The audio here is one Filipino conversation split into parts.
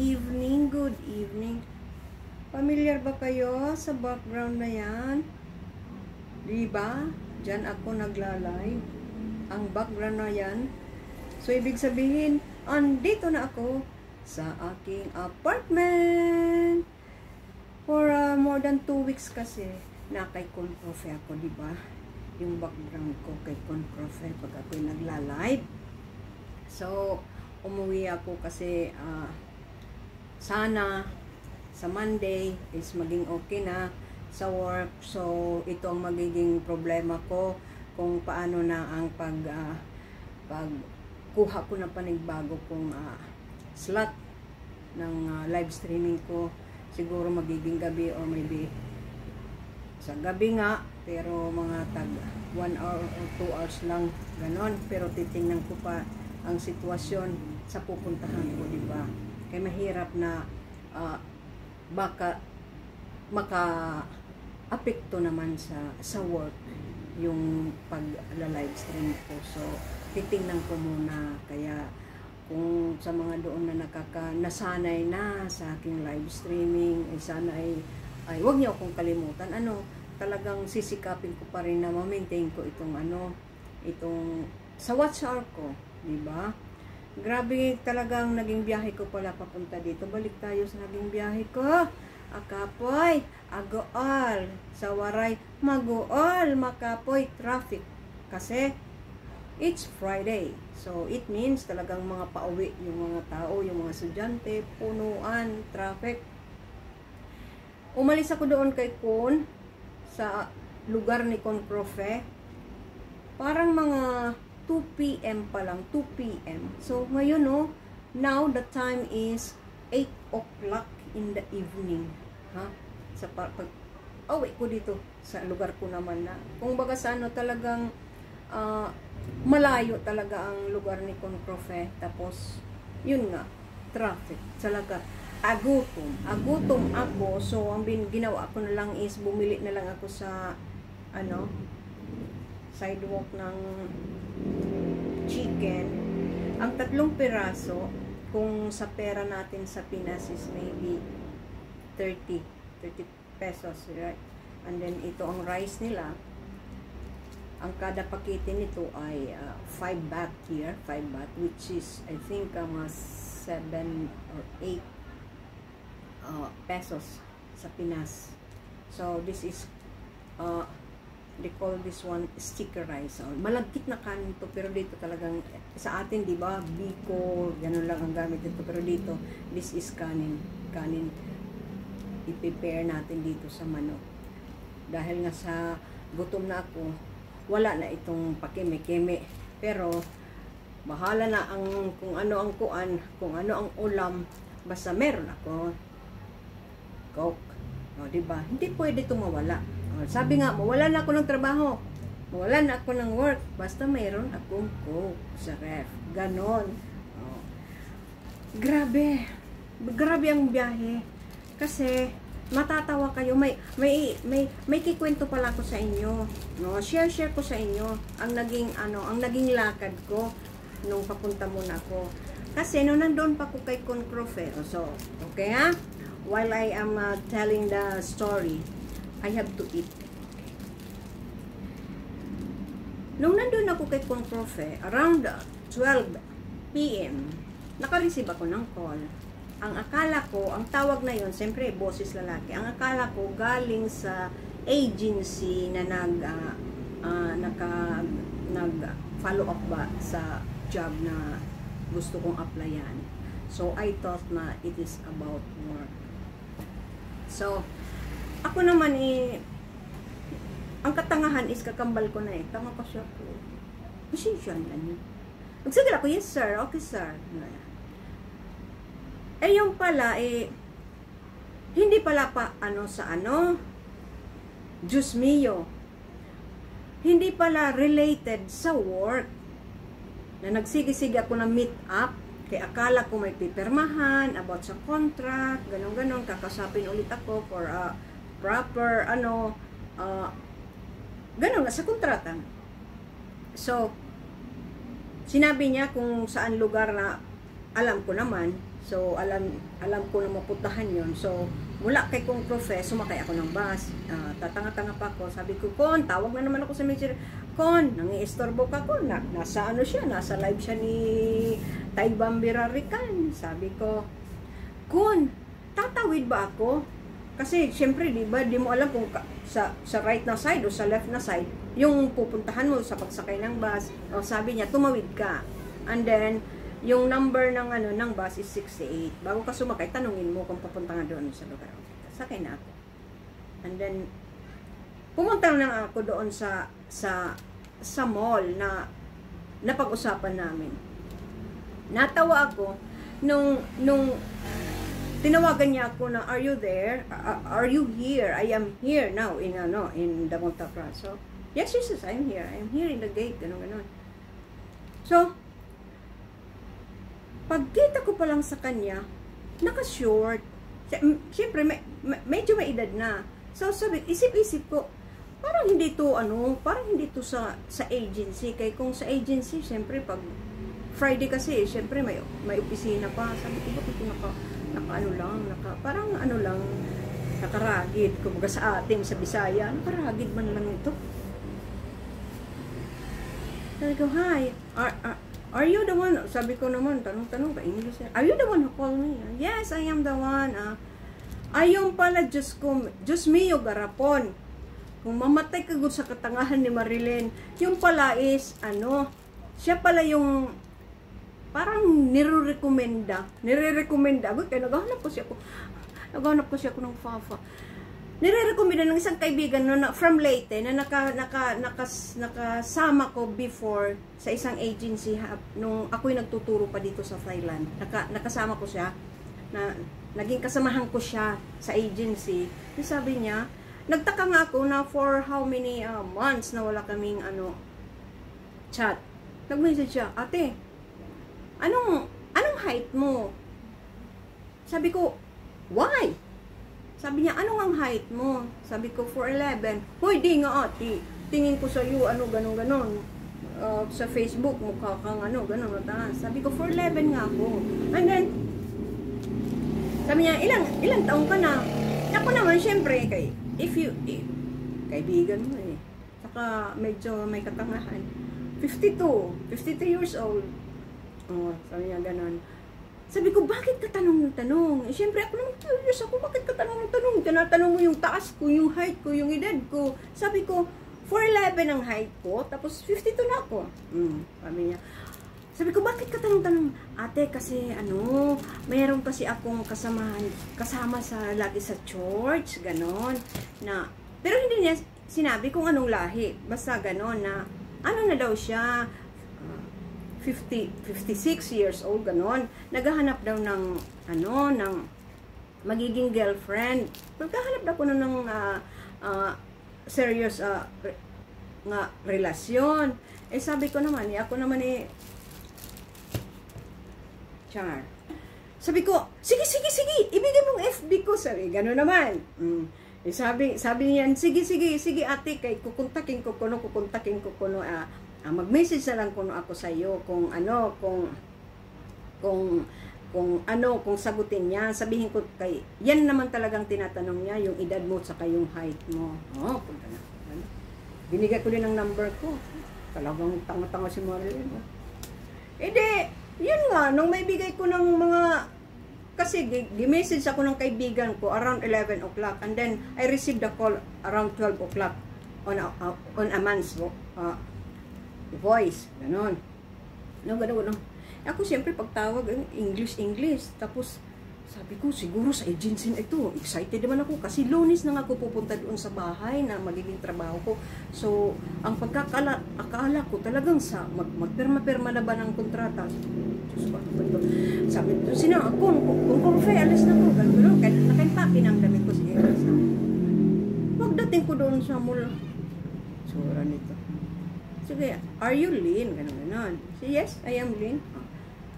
evening, good evening. Familiar ba kayo sa background na yan? Diba? Diyan ako nagla-live. Ang background na yan. So, ibig sabihin, andito na ako sa aking apartment. For uh, more than two weeks kasi, na kay Conprofe ako, di ba? Yung background ko kay Conprofe pag ako'y nagla-live. So, umuwi ako kasi uh, sana sa Monday is maging okay na sa work. So, ito ang magiging problema ko kung paano na ang pag uh, pag kuha ko ng panigbago kong uh, slot ng uh, live streaming ko. Siguro magiging gabi or maybe sa gabi nga pero mga tag 1 hour or 2 hours lang ganon pero titingnan ko pa ang sitwasyon sa pupuntahan ko di ba kaya mahirap na uh, baka maka apekto naman sa sa work yung pag live stream ko. So titingnan ko muna. Kaya kung sa mga doon na nakaka nasanay na sa aking live streaming ay sana ay ay wag niyo akong kalimutan. Ano talagang sisikapin ko pa rin na ma-maintain ko itong ano itong sa watch hour ko di ba Grabe talagang naging biyahe ko pala papunta dito. Balik tayo sa naging biyahe ko. Akapoy, agool. Sa waray, magool. Makapoy, traffic. Kasi, it's Friday. So, it means talagang mga pauwi yung mga tao, yung mga estudyante, punuan, traffic. Umalis ako doon kay Kun sa lugar ni Kun Profe. Parang mga 2 p.m. pa lang, 2 p.m. So, ngayon, no, now the time is 8 o'clock in the evening. Ha? Sa pag, oh, wait ko dito, sa lugar ko naman na. Kung baga sa ano, talagang uh, malayo talaga ang lugar ni Conprofe. Tapos, yun nga, traffic. Talaga, agutom. Agutom ako. So, ang bin, ginawa ko na lang is bumili na lang ako sa ano, sidewalk ng chicken. Ang tatlong piraso, kung sa pera natin sa Pinas is maybe 30, 30 pesos, right? And then ito ang rice nila. Ang kada pakete nito ay 5 uh, baht here, 5 baht, which is I think uh, mga 7 or 8 uh, pesos sa Pinas. So this is uh, they call this one sticker rice. Oh, malagkit na kanin to pero dito talagang sa atin 'di ba biko ganun lang ang gamit dito pero dito this is kanin kanin i-prepare natin dito sa manok. Dahil nga sa gutom na ako, wala na itong pakeme-keme. Pero bahala na ang kung ano ang kuan, kung ano ang ulam, basta meron ako. Coke. O, di ba? Hindi pwede itong mawala Oh, sabi nga, mawala na ako ng trabaho. Mawala na ako ng work. Basta mayroon akong coke sa ref. Ganon. Oh. Grabe. Grabe ang biyahe. Kasi, matatawa kayo. May, may, may, may kikwento pala ko sa inyo. No? Share, share ko sa inyo. Ang naging, ano, ang naging lakad ko nung papunta muna ako. Kasi, nung nandun pa ko kay Concrofe. So, okay ha? While I am uh, telling the story, I have to eat. Nung nandun ako kay Kung Profe, around 12 p.m., nakareceive ako ng call. Ang akala ko, ang tawag na yon, siyempre, boses lalaki. Ang akala ko, galing sa agency na nag, uh, uh, naka, nag follow up ba sa job na gusto kong applyan. So, I thought na it is about work. So, ako naman eh, ang katangahan is kakambal ko na eh. Tanga pa siya po. Pasensya na niyo. Magsagal ako, yes sir, okay sir. Eh yung pala eh, hindi pala pa ano sa ano, Diyos mio, hindi pala related sa work. Na nagsigi-sige ako na meet up, kaya akala ko may pipirmahan about sa contract, ganun-ganun, kakasapin ulit ako for a uh, proper, ano, uh, ganun nga, sa kontrata. So, sinabi niya kung saan lugar na alam ko naman, So, alam alam ko na mapuntahan yon So, mula kay kong profe, sumakay ako ng bus. Ah, tatanga-tanga pa ako. Sabi ko, Kon, tawag na naman ako sa messenger. Kon, nangiistorbo ka ko. Na, nasa ano siya, nasa live siya ni Tay Bambirarican. Sabi ko, Kon, tatawid ba ako? Kasi, syempre, di ba, di mo alam kung ka, sa, sa right na side o sa left na side, yung pupuntahan mo sa pagsakay ng bus, o sabi niya, tumawid ka. And then, yung number ng ano ng bus is 68. Bago ka sumakay, tanungin mo kung papunta nga doon sa lugar. Sakay na ako. And then, pumunta na ako doon sa sa sa mall na napag-usapan namin. Natawa ako nung nung tinawagan niya ako na are you there? Are you here? I am here now in ano in Damonta So, yes, yes, I'm here. I'm here in the gate, ganun ganun. So, pagkita ko pa lang sa kanya, naka-short. Siyempre, me, me, medyo may edad na. So, sabi, isip-isip ko, parang hindi to ano, parang hindi to sa sa agency. Kaya kung sa agency, siyempre, pag Friday kasi, siyempre, may, may opisina pa. Sabi ko, bakit naka, naka ano lang, naka, parang ano lang, nakaragid. Kumbaga sa ating, sa Bisaya, nakaragid man lang ito. Sabi ko, hi, are, are, Are you the one? Sabi ko naman, tanong-tanong ka, English. Are you the one who called me? Yes, I am the one. Ah. Ayun pala, Diyos ko, Diyos mio, garapon. Kung mamatay ka sa katangahan ni Marilyn, yung pala is, ano, siya pala yung, parang nire-recommenda. Nire-recommenda. Kaya naghahanap ko siya ko. Naghahanap ko siya ko ng Fafa nire-recommend ng isang kaibigan no, na, from Leyte na naka, naka, naka, nakasama ko before sa isang agency ha, nung ako'y nagtuturo pa dito sa Thailand. Naka, nakasama ko siya na naging kasamahan ko siya sa agency. Yung sabi niya, nagtaka nga ako na for how many uh, months na wala kaming ano chat. Nag-message siya, ate, anong, anong height mo? Sabi ko, why? Sabi niya, ano ang height mo? Sabi ko, 4'11". Hoy, di nga ate. Tingin ko sa iyo, ano, ganun, ganun. Uh, sa Facebook, mukha kang ano, ganun, mataas. Sabi ko, 4'11 nga ako. And then, sabi niya, ilang, ilang taong ka na? Ako naman, syempre, kay, if you, eh, kaibigan mo eh. Saka, medyo may katangahan. 52, 52 years old. Oh, sabi niya, ganun. Sabi ko, bakit ka tanong ng tanong? Eh, syempre ako naman curious ako, bakit ka tanong ng tanong? Tinatanong mo yung taas ko, yung height ko, yung edad ko. Sabi ko, 4'11 ang height ko, tapos 52 na ako. Mm, sabi niya. Sabi ko, bakit ka tanong-tanong? Ate, kasi ano, mayroon kasi akong kasamahan, kasama sa, lagi sa church, ganon, na, pero hindi niya sinabi kung anong lahi. Basta ganon na, ano na daw siya, 50, 56 years old, ganon. Naghahanap daw ng, ano, ng magiging girlfriend. Naghahanap daw ko na ng uh, uh, serious uh, re, nga relasyon. Eh, sabi ko naman, eh, ako naman eh, char. Sabi ko, sige, sige, sige, ibigay mong FB ko. Sabi, gano'n naman. Mm. Eh, sabi, sabi niyan, sige, sige, sige ate, kay kukontakin ko kuno, kukontakin ko kuno, ah, uh, mag-message na lang kuno ako sa iyo kung ano, kung kung kung ano, kung sagutin niya, sabihin ko kay, yan naman talagang tinatanong niya, yung edad mo, saka yung height mo. Oh, punta na. Binigay ko din ang number ko. Talagang tanga-tanga si Marilyn. Oh. Eh di, yun nga, nung may bigay ko ng mga, kasi gi-message ako ng kaibigan ko around 11 o'clock, and then I received a call around 12 o'clock on a, on a man's uh, voice, ganon. No, ganon, ganon. Ako siyempre pagtawag, English, English. Tapos, sabi ko, siguro sa agency na ito, excited naman ako kasi lunis na ako pupunta doon sa bahay na magiging trabaho ko. So, ang pagkakala, akala ko talagang sa mag, magpirma-pirma na ba ng kontrata? Diyos ko, ano ba ito? Sabi ko, sino ako, kung, confe, alis na ko, gano'n, gano'n, kahit nakaimpake ng damit ko, alis na. Pagdating ko doon sa mall, sura nito. Sige, are you lean? Ganun, ganun. Say, yes, I am lean.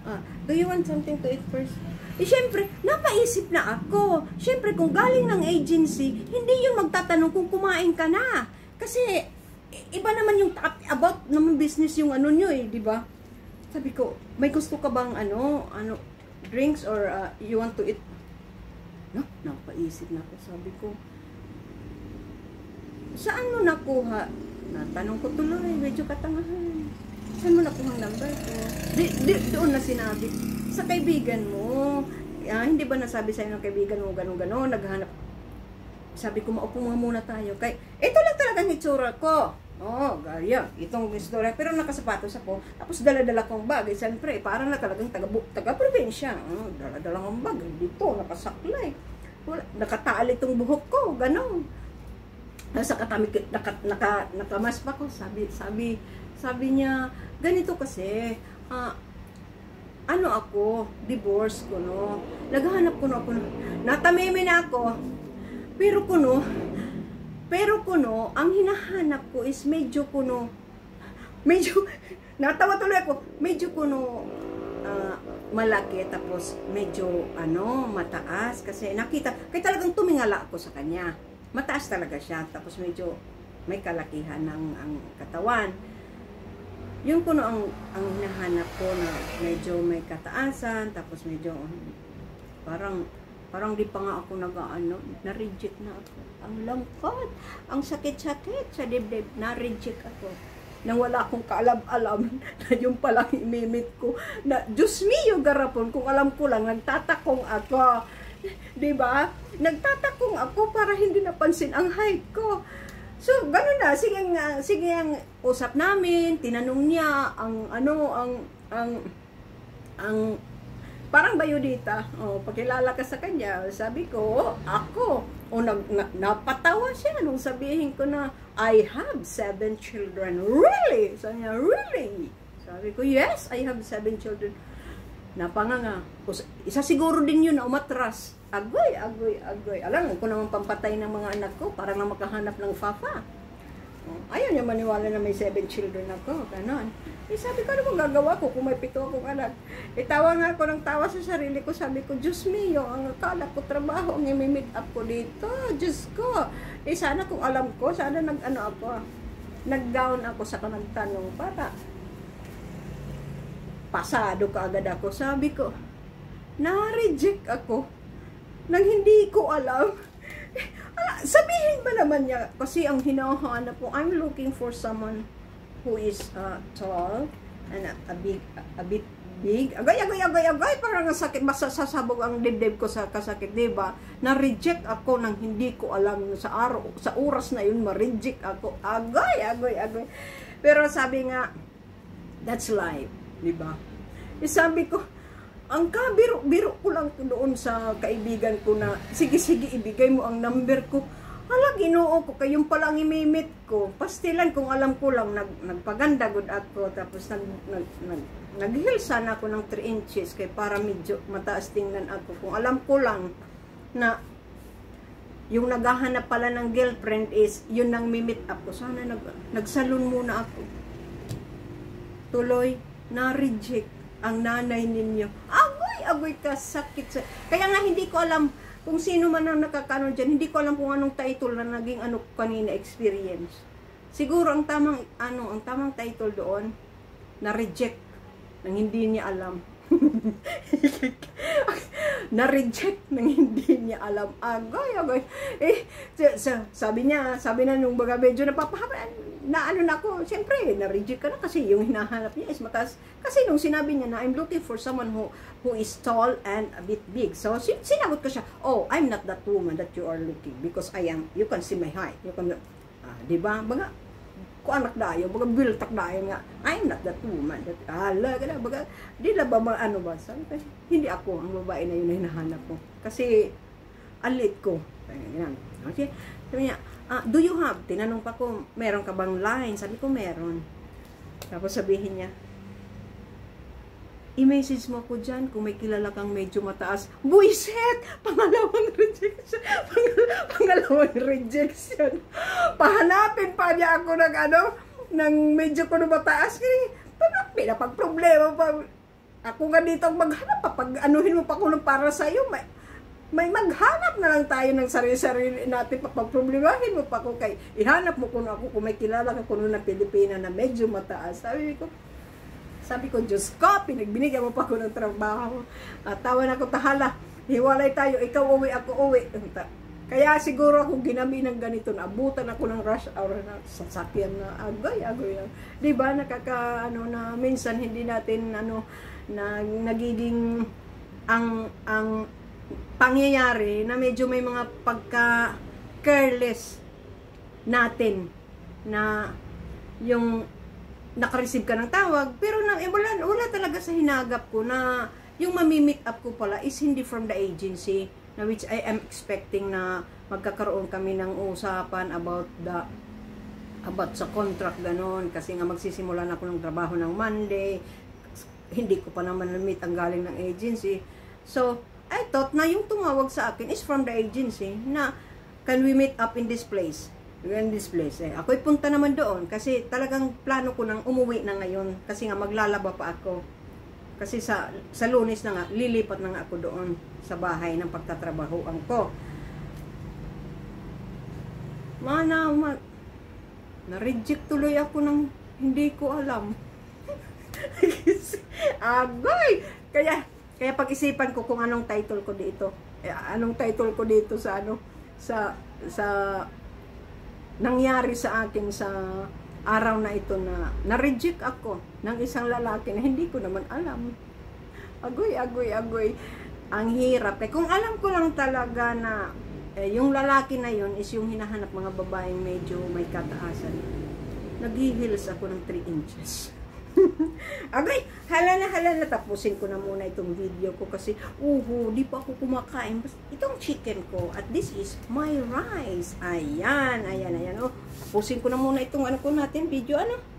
Ah, do you want something to eat first? Eh, syempre, napaisip na ako. Syempre, kung galing ng agency, hindi yun magtatanong kung kumain ka na. Kasi, iba naman yung about naman business yung ano nyo eh, di ba? Sabi ko, may gusto ka bang ano, ano, drinks or uh, you want to eat? No, napaisip na ako. Sabi ko, saan mo nakuha? Natanong ko tuloy, medyo katangahan. Saan mo nakuha ang number ko? Di, di, doon na sinabi, sa kaibigan mo. Ah, hindi ba nasabi sa'yo ng kaibigan mo, gano'n, gano'n, naghahanap. Sabi ko, maupo nga muna tayo. Kay, ito lang talagang itsura ko. Oh, gaya. Itong istorya. Pero nakasapatos ako. Tapos dala-dala kong bag. Eh, siyempre, parang na talagang taga, taga-probinsya. Oh, dala-dala kong bag. Dito, nakasaklay. Wala, nakataali itong buhok ko. Ganon. Nasa katami, naka, naka, nakamas pa ko. Sabi, sabi, sabi niya, ganito kasi, ah, ano ako, divorce ko, no. Naghahanap ko no ako, natameme na ako. Pero kuno, pero kuno, ang hinahanap ko is medyo kuno, medyo, natawa tuloy ako, medyo kuno, uh, malaki, tapos medyo, ano, mataas, kasi nakita, kaya talagang tumingala ako sa kanya. Mataas talaga siya, tapos medyo, may kalakihan ng ang katawan yun ko no ang, ang hinahanap ko na medyo may kataasan, tapos medyo parang parang di pa nga ako nag-ano, na-reject na ako. Ang langkot, ang sakit-sakit sa dibdib, na-reject ako. Nang wala akong kaalam-alam na yung palang imimit ko. Na, Diyos me yung garapon, kung alam ko lang, nagtatakong ako. Di ba? Nagtatakong ako para hindi napansin ang height ko. So, gano'n na. Sige, uh, sige ang usap namin, tinanong niya ang ano, ang, ang, ang, parang bayodita. O, pakilala ka sa kanya. Sabi ko, ako. O, nag, na, napatawa siya nung sabihin ko na, I have seven children. Really? Sabi niya, really? Sabi ko, yes, I have seven children. Napanganga. Isa siguro din yun na umatras agoy, agoy, agoy. Alam kung naman pampatay ng mga anak ko, para lang makahanap ng fafa. Oh, ayaw niya maniwala na may seven children ako, ganon. Eh, sabi ko, ano bang gagawa ko kung may pito akong anak? Eh, tawa nga ako ng tawa sa sarili ko. Sabi ko, Diyos mio, ang akala ko trabaho, ang imi-meet up ko dito. Diyos ko. Eh, sana kung alam ko, sana nag-ano ako, nag-down ako sa kanang tanong para pasado ka agad ako. Sabi ko, na-reject ako nang hindi ko alam. Sabihin ba naman niya, kasi ang hinahanap ko, I'm looking for someone who is uh, tall and a, a big, a, a bit big. Agay, agay, agay, agay, parang sakit, masasasabog ang dibdib ko sa kasakit, di ba? Na-reject ako nang hindi ko alam sa araw, sa oras na yun, ma-reject ako. Agay, agay, agay. Pero sabi nga, that's life, di ba? E sabi ko, ang kabiro-biro ko lang doon sa kaibigan ko na, sige-sige, ibigay mo ang number ko. Hala, ginoo ko, kayong palang imimit ko. Pastilan, kung alam ko lang, nag, nagpaganda good ako. Tapos nag, nag, nag, nag sana ako ng 3 inches kay para medyo mataas tingnan ako. Kung alam ko lang na yung naghahanap pala ng girlfriend is yun nang mimit up ko. Sana nag, nagsalon muna ako. Tuloy, na-reject ang nanay ninyo. Agoy, agoy ka, sakit. Sa... Kaya nga hindi ko alam kung sino man ang nakakano dyan, hindi ko alam kung anong title na naging ano kanina experience. Siguro ang tamang ano, ang tamang title doon na reject nang hindi niya alam. na-reject nang hindi niya alam. Agoy, agoy. Eh, sabi niya, sabi na nung baga medyo napapahaba, na ano na ako, siyempre, na-reject ka na kasi yung hinahanap niya is mataas. Kasi nung sinabi niya na I'm looking for someone who who is tall and a bit big. So, sin sinagot ko siya, oh, I'm not that woman that you are looking because I am, you can see my height. You can, ah, di ba? Baga, ko anak dayo, baga biltak dayo nga, I'm not that woman. That, ala, kada, baga, di na ba, ano ba, sabi ko, hindi ako ang babae na yun na hinahanap ko. Kasi, alit ko. Ganyan. Okay? Sabi niya, ah, do you have? Tinanong pa ko, meron ka bang line? Sabi ko, meron. Tapos sabihin niya, i-message mo ko dyan kung may kilala kang medyo mataas. Buiset! Pangalawang rejection. Pangalawang rejection. Pahanapin pa niya ako ng ano, ng medyo ko mataas. Kaya, pag problema pa. Ako nga dito maghanap pa. Pag anuhin mo pa ko ng para sa'yo, may, may maghanap na lang tayo ng sarili-sarili natin papagproblemahin mo pa ko kay ihanap mo kuno ako kung may kilala ka kuno na Pilipina na medyo mataas sabi ko Sabi ko, Diyos ko, pinagbinigyan mo pa ako ng trabaho. At tawa na ko, tahala, hiwalay tayo, ikaw uwi, ako uwi. Kaya siguro ako ginabi ng ganito, naabutan ako ng rush hour na sasakyan na agoy, agoy. Di ba, nakaka, ano, na minsan hindi natin, ano, na nagiging ang, ang pangyayari na medyo may mga pagka careless natin na yung nakareceive ka ng tawag pero na, eh, wala, wala talaga sa hinagap ko na yung mamimit up ko pala is hindi from the agency na which I am expecting na magkakaroon kami ng usapan about the about sa contract ganon. Kasi nga magsisimula na ako ng trabaho ng Monday. Hindi ko pa naman na-meet ang galing ng agency. So I thought na yung tumawag sa akin is from the agency na can we meet up in this place in this place eh. Ako'y punta naman doon kasi talagang plano ko nang umuwi na ngayon kasi nga maglalaba pa ako. Kasi sa sa lunes na nga, lilipat na nga ako doon sa bahay ng pagtatrabahoan ko. Mana, ma, na-reject tuloy ako ng hindi ko alam. Agay! Kaya, kaya pag-isipan ko kung anong title ko dito. Eh, anong title ko dito sa ano, sa, sa nangyari sa akin sa araw na ito na na-reject ako ng isang lalaki na hindi ko naman alam. Agoy, agoy, agoy. Ang hirap. Eh, kung alam ko lang talaga na eh, yung lalaki na yun is yung hinahanap mga babaeng medyo may kataasan. Naghihils ako ng 3 inches. Agay, hala na hala na tapusin ko na muna itong video ko kasi uhu, di pa ako kumakain. Itong chicken ko at this is my rice. Ayan, ayan, ayan. Oh, tapusin ko na muna itong ano ko natin video ano.